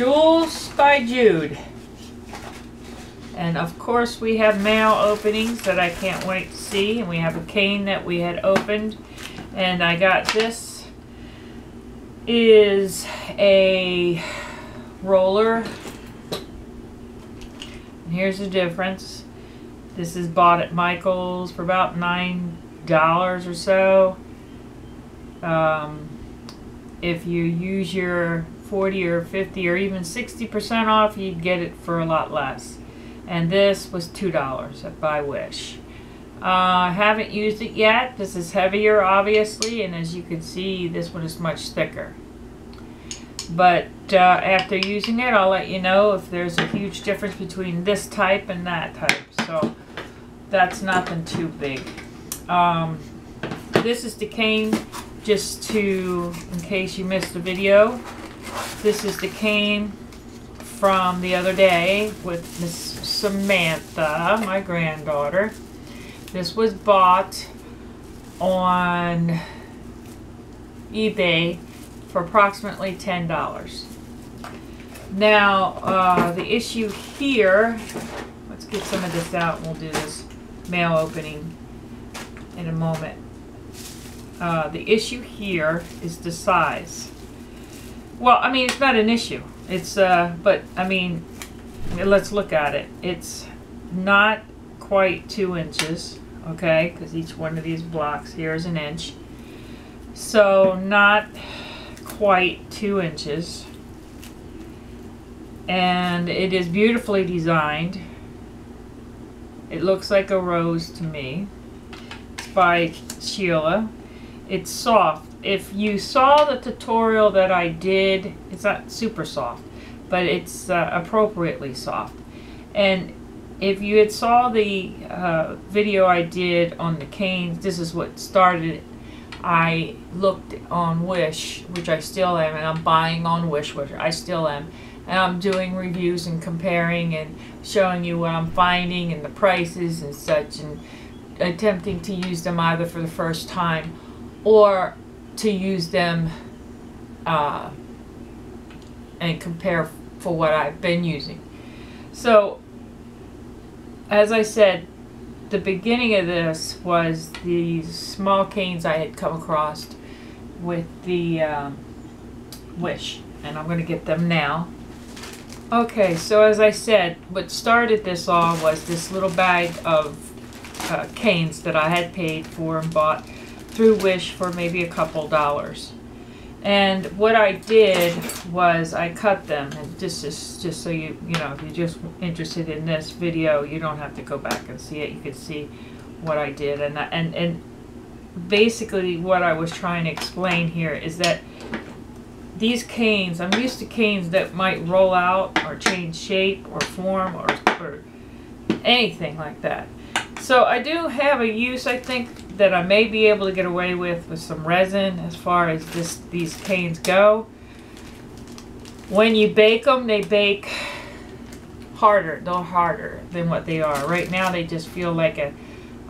Jewels by Jude. And of course we have mail openings that I can't wait to see. And we have a cane that we had opened. And I got this is a roller. And here's the difference. This is bought at Michael's for about nine dollars or so. Um, if you use your 40 or 50 or even 60% off, you'd get it for a lot less. And this was $2 at Buy Wish. Uh, haven't used it yet. This is heavier, obviously, and as you can see, this one is much thicker. But uh, after using it, I'll let you know if there's a huge difference between this type and that type. So that's nothing too big. Um, this is cane, just to, in case you missed the video. This is the cane from the other day with Miss Samantha, my granddaughter. This was bought on eBay for approximately $10. Now, uh, the issue here, let's get some of this out and we'll do this mail opening in a moment. Uh, the issue here is the size. Well, I mean, it's not an issue. It's, uh, but, I mean, let's look at it. It's not quite two inches, okay, because each one of these blocks here is an inch. So, not quite two inches. And it is beautifully designed. It looks like a rose to me. It's by Sheila. It's soft. If you saw the tutorial that I did, it's not super soft, but it's uh, appropriately soft. And if you had saw the uh, video I did on the canes, this is what started it. I looked on Wish, which I still am, and I'm buying on Wish, which I still am, and I'm doing reviews and comparing and showing you what I'm finding and the prices and such, and attempting to use them either for the first time or to use them uh, and compare for what I've been using. So, as I said, the beginning of this was these small canes I had come across with the um, Wish, and I'm going to get them now. Okay, so as I said, what started this all was this little bag of uh, canes that I had paid for and bought through Wish for maybe a couple dollars. And what I did was I cut them, and just, just, just so you, you know, if you're just interested in this video, you don't have to go back and see it. You can see what I did. And, and, and basically what I was trying to explain here is that these canes, I'm used to canes that might roll out or change shape or form or, or anything like that. So I do have a use, I think, that I may be able to get away with with some resin as far as this these canes go. When you bake them, they bake harder. They're harder than what they are. Right now, they just feel like a,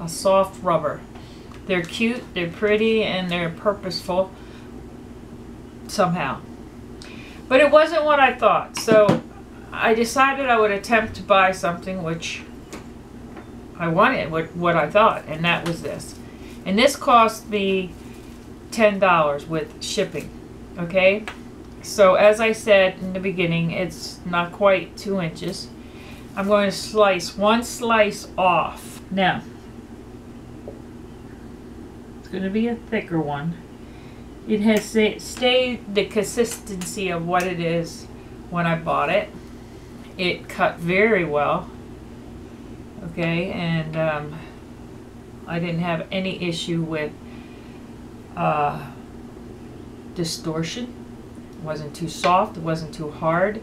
a soft rubber. They're cute, they're pretty, and they're purposeful somehow. But it wasn't what I thought. So I decided I would attempt to buy something which I wanted, what, what I thought, and that was this. And this cost me $10 with shipping, okay? So as I said in the beginning, it's not quite two inches. I'm going to slice one slice off. Now, it's going to be a thicker one. It has stayed the consistency of what it is when I bought it. It cut very well. Okay, and um, I didn't have any issue with uh, distortion. It wasn't too soft, it wasn't too hard.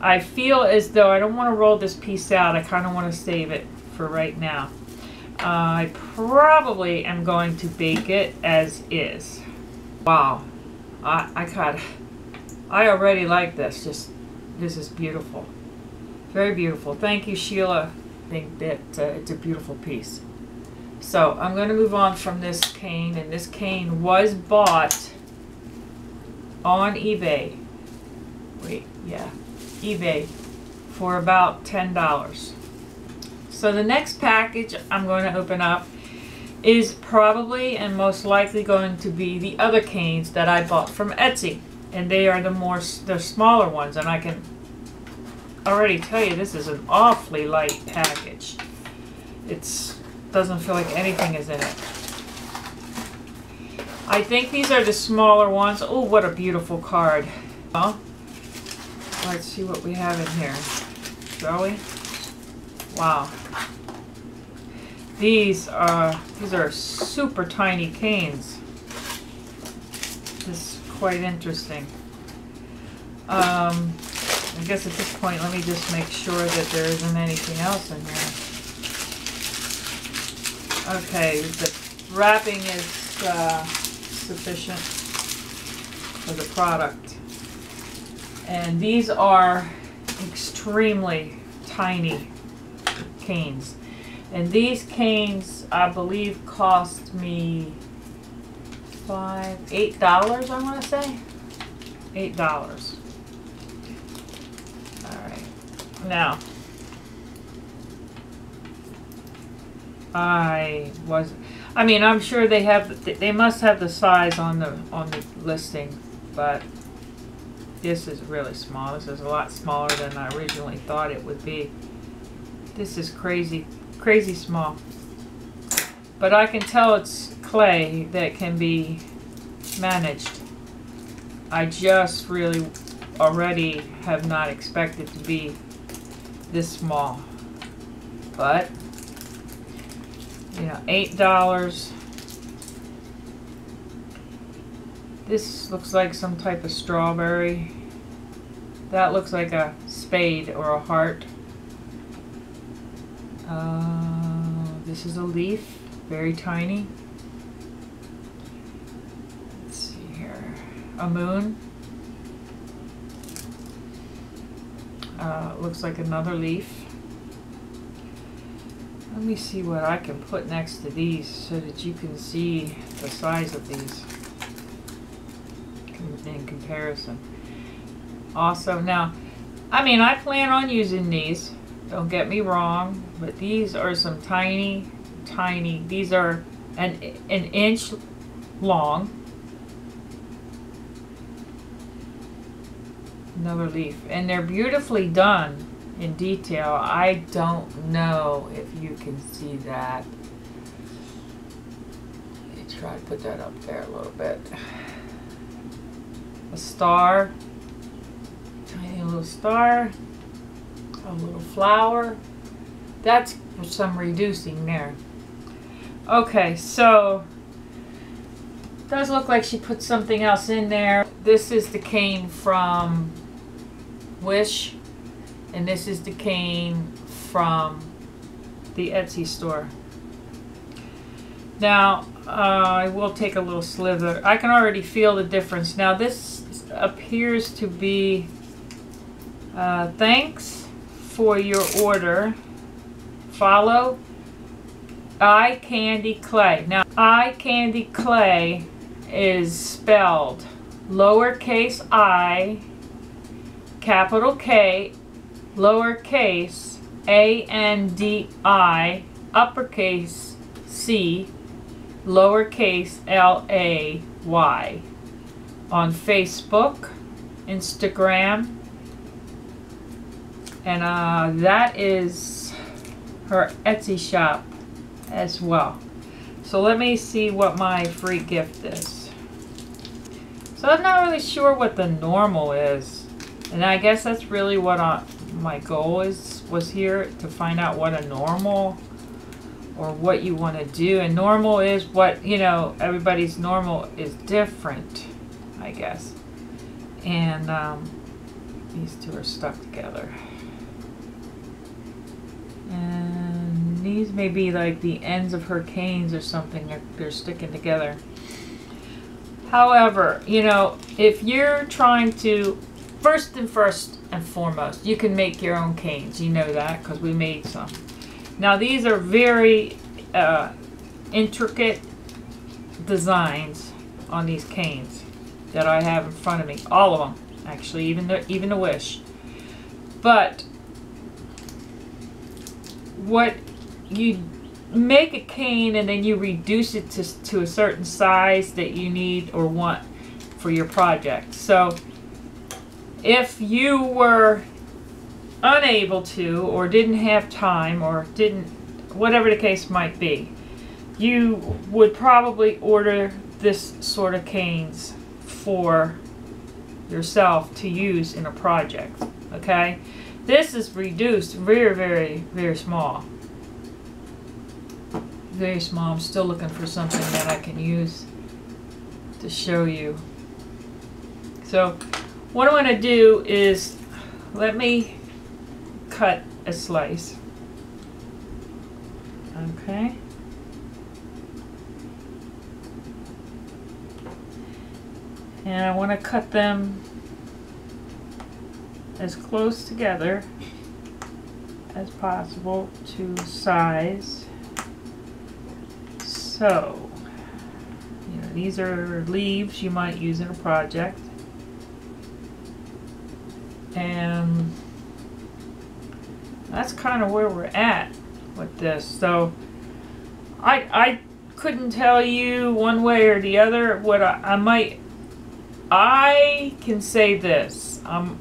I feel as though I don't want to roll this piece out. I kind of want to save it for right now. Uh, I probably am going to bake it as is. Wow. I, I got, I already like this. Just, this is beautiful. Very beautiful. Thank you, Sheila. Think that uh, it's a beautiful piece. So I'm going to move on from this cane, and this cane was bought on eBay, wait, yeah, eBay for about $10. So the next package I'm going to open up is probably and most likely going to be the other canes that I bought from Etsy. And they are the more, the smaller ones. And I can already tell you this is an awfully light package. It's doesn't feel like anything is in it. I think these are the smaller ones. Oh, what a beautiful card. Well, let's see what we have in here. Shall we? Wow. These are these are super tiny canes. This is quite interesting. Um, I guess at this point, let me just make sure that there isn't anything else in here. Okay, the wrapping is uh, sufficient for the product. And these are extremely tiny canes. And these canes, I believe, cost me five, eight dollars, I want to say. Eight dollars. All right. Now, I was, I mean, I'm sure they have, they must have the size on the, on the listing, but this is really small. This is a lot smaller than I originally thought it would be. This is crazy, crazy small. But I can tell it's clay that can be managed. I just really already have not expected to be this small. But, you know, $8. This looks like some type of strawberry. That looks like a spade or a heart. Uh, this is a leaf, very tiny. Let's see here. A moon. Uh, looks like another leaf. Let me see what I can put next to these so that you can see the size of these in comparison. Also, now, I mean, I plan on using these. Don't get me wrong, but these are some tiny, tiny, these are an, an inch long. Another leaf. And they're beautifully done in detail. I don't know if you can see that. Let me try to put that up there a little bit. A star. Tiny little star a little flower. That's some reducing there. Okay, so does look like she put something else in there. This is the cane from Wish, and this is the cane from the Etsy store. Now, uh, I will take a little slither. I can already feel the difference. Now, this appears to be uh, thanks for your order. Follow Eye Candy Clay. Now, Eye Candy Clay is spelled lowercase i, capital K, lowercase A N D I, uppercase C, lowercase L A Y. On Facebook, Instagram, and uh, that is her Etsy shop as well. So let me see what my free gift is. So I'm not really sure what the normal is. And I guess that's really what I, my goal is was here to find out what a normal or what you want to do. And normal is what, you know, everybody's normal is different, I guess. And um, these two are stuck together. And these may be like the ends of her canes or something. They're, they're sticking together. However, you know, if you're trying to, first and first and foremost, you can make your own canes. You know that because we made some. Now these are very uh, intricate designs on these canes that I have in front of me. All of them. actually, even the, even a wish. But what you make a cane and then you reduce it to, to a certain size that you need or want for your project. So if you were unable to or didn't have time or didn't whatever the case might be you would probably order this sort of canes for yourself to use in a project okay? This is reduced very very very small. Very small. I'm still looking for something that I can use to show you. So what I want to do is let me cut a slice okay and I want to cut them as close together as possible to size. So, you know, these are leaves you might use in a project. And that's kind of where we're at with this. So, I, I couldn't tell you one way or the other what I, I might I can say this. I'm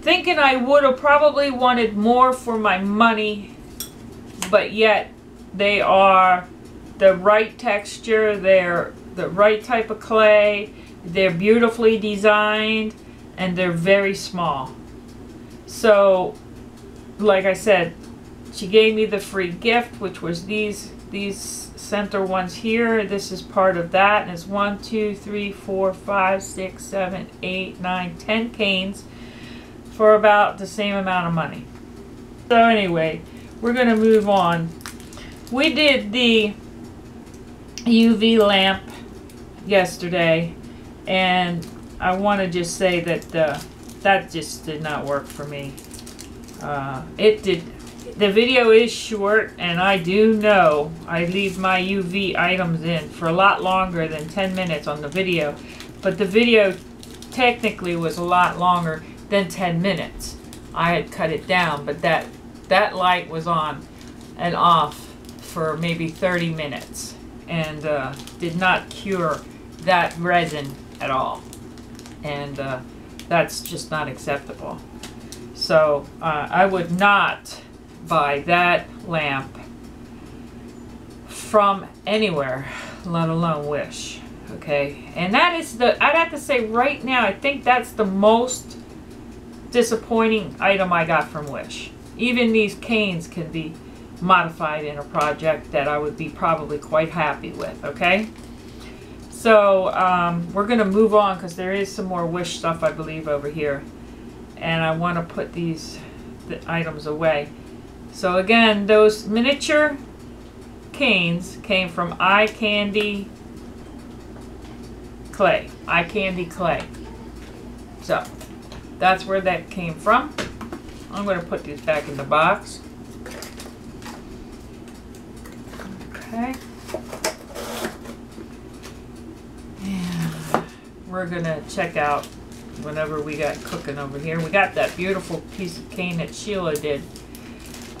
thinking I would have probably wanted more for my money, but yet they are the right texture, they're the right type of clay, they're beautifully designed, and they're very small. So, like I said, she gave me the free gift, which was these these center ones here. This is part of that. And it's one, two, three, four, five, six, seven, eight, nine, ten canes for about the same amount of money. So anyway, we're going to move on. We did the UV lamp yesterday. And I want to just say that uh, that just did not work for me. Uh, it did the video is short, and I do know I leave my UV items in for a lot longer than 10 minutes on the video. But the video technically was a lot longer than 10 minutes. I had cut it down, but that, that light was on and off for maybe 30 minutes and uh, did not cure that resin at all. And uh, that's just not acceptable. So uh, I would not buy that lamp from anywhere, let alone Wish. Okay, and that is the, I'd have to say right now, I think that's the most disappointing item I got from Wish. Even these canes can be modified in a project that I would be probably quite happy with, okay? So, um, we're going to move on because there is some more Wish stuff, I believe, over here. And I want to put these the items away. So again, those miniature canes came from Eye Candy Clay. Eye Candy Clay. So that's where that came from. I'm going to put these back in the box. Okay. We're to check out whenever we got cooking over here. We got that beautiful piece of cane that Sheila did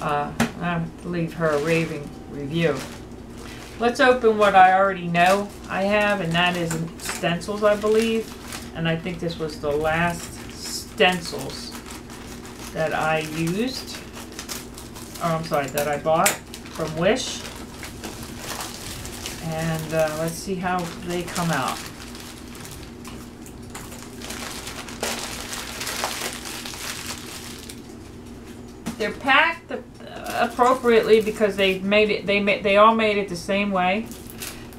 uh, I'll leave her a raving review. Let's open what I already know I have, and that is stencils, I believe. And I think this was the last stencils that I used. Oh, I'm sorry, that I bought from Wish. And uh, let's see how they come out. They're packed appropriately because they made it. They made. They all made it the same way,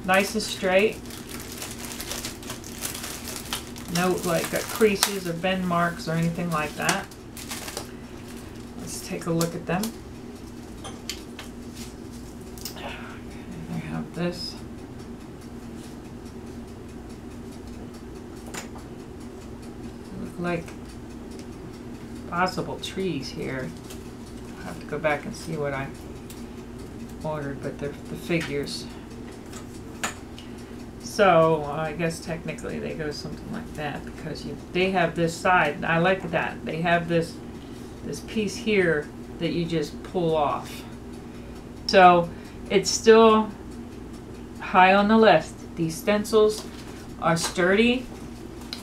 nice and straight. No like creases or bend marks or anything like that. Let's take a look at them. I have this. Look like possible trees here go back and see what I ordered, but the, the figures. So So I guess technically they go something like that because you they have this side. I like that they have this this piece here that you just pull off. So it's still high on the list. These stencils are sturdy.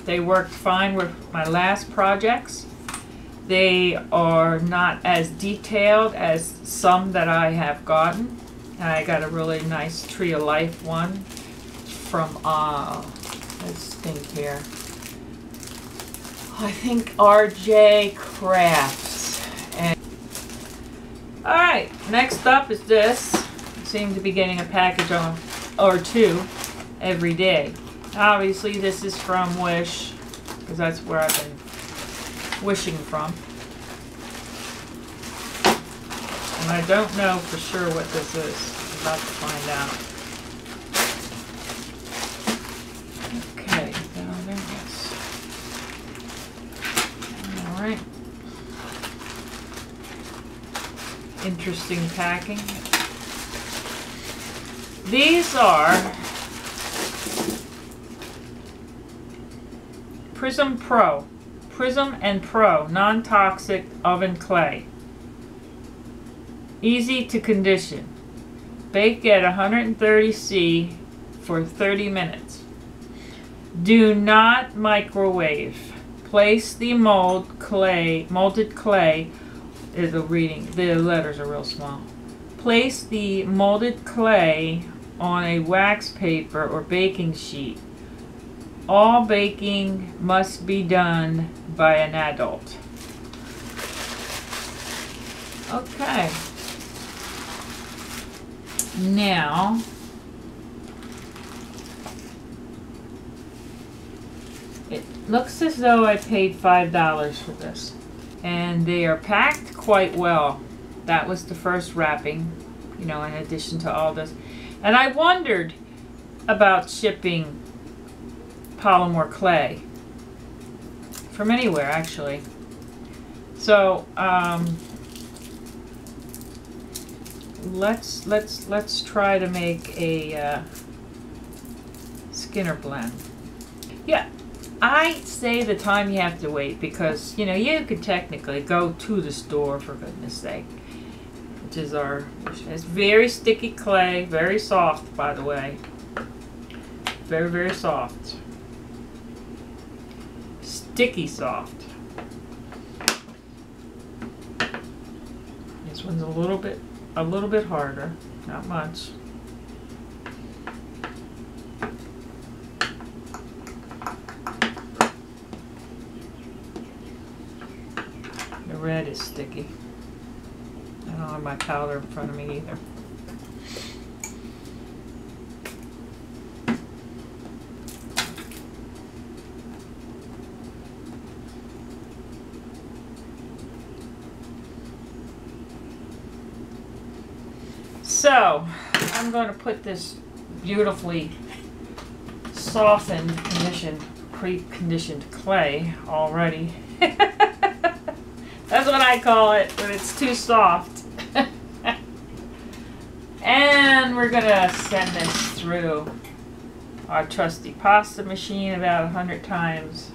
They worked fine with my last projects. They are not as detailed as some that I have gotten. I got a really nice Tree of Life one from, uh, let's think here. I think RJ Crafts. And all right, next up is this. I seem to be getting a package on, or two every day. Obviously, this is from Wish, because that's where I've been wishing from. And I don't know for sure what this is. I'm about to find out. Okay, now there it is. Alright. Interesting packing. These are Prism Pro. Prism and Pro non-toxic oven clay. Easy to condition. Bake at 130 C for 30 minutes. Do not microwave. Place the mold clay, molded clay, the reading, the letters are real small. Place the molded clay on a wax paper or baking sheet. All baking must be done by an adult. Okay. Now, it looks as though I paid $5 for this. And they are packed quite well. That was the first wrapping, you know, in addition to all this. And I wondered about shipping Polymer clay from anywhere, actually. So, um, let's let's let's try to make a uh, Skinner blend. Yeah, I say the time you have to wait because you know you could technically go to the store for goodness sake, which is our it's very sticky clay, very soft by the way, very very soft, sticky soft. This one's a little bit a little bit harder, not much. The red is sticky. I don't have my powder in front of me either. So, I'm going to put this beautifully softened, conditioned, pre-conditioned clay already. That's what I call it when it's too soft. and we're going to send this through our trusty pasta machine about a hundred times.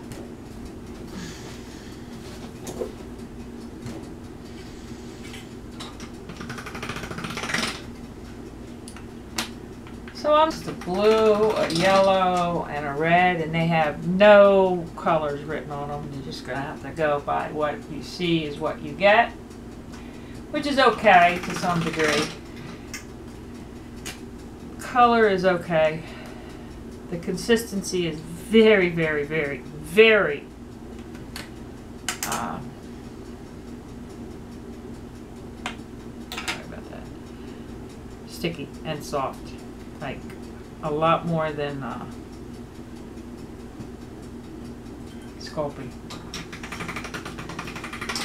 So I'm just a blue, a yellow, and a red, and they have no colors written on them. You're just going to have to go by what you see is what you get, which is okay to some degree. Color is okay. The consistency is very, very, very, very um, sorry about that. Sticky and soft like a lot more than uh, Sculpey.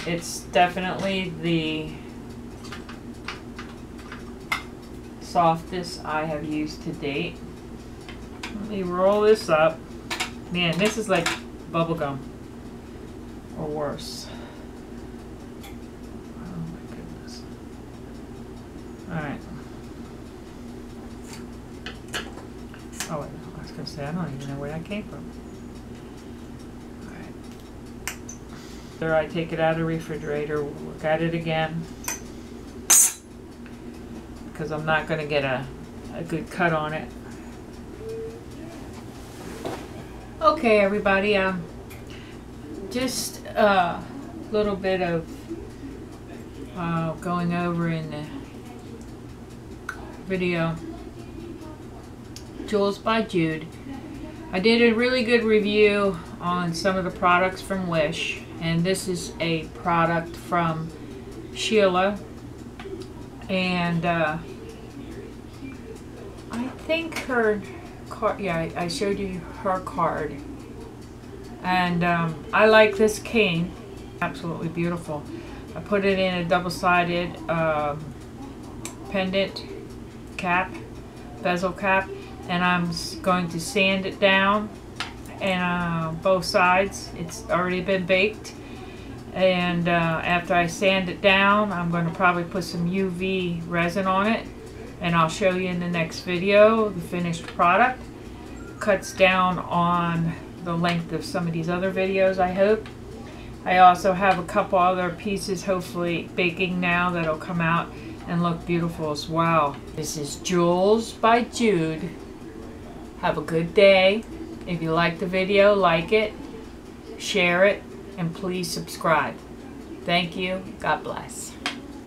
It's definitely the softest I have used to date. Let me roll this up. Man, this is like bubblegum or worse. Oh my goodness. Alright. Wait, no, that's gonna say I don't even know where that came from. Alright. After I take it out of the refrigerator, look at it again. Because I'm not gonna get a, a good cut on it. Okay, everybody, um, just a little bit of uh, going over in the video. Jewels by Jude. I did a really good review on some of the products from Wish, and this is a product from Sheila. And uh, I think her card, yeah, I- showed you her card. And um, I like this cane, absolutely beautiful. I put it in a double-sided um, pendant cap, bezel cap, and I'm going to sand it down and uh, both sides. It's already been baked. And uh, after I sand it down, I'm going to probably put some UV resin on it. And I'll show you in the next video the finished product. Cuts down on the length of some of these other videos, I hope. I also have a couple other pieces, hopefully baking now, that'll come out and look beautiful as well. This is Jewels by Jude. Have a good day. If you like the video, like it, share it, and please subscribe. Thank you. God bless.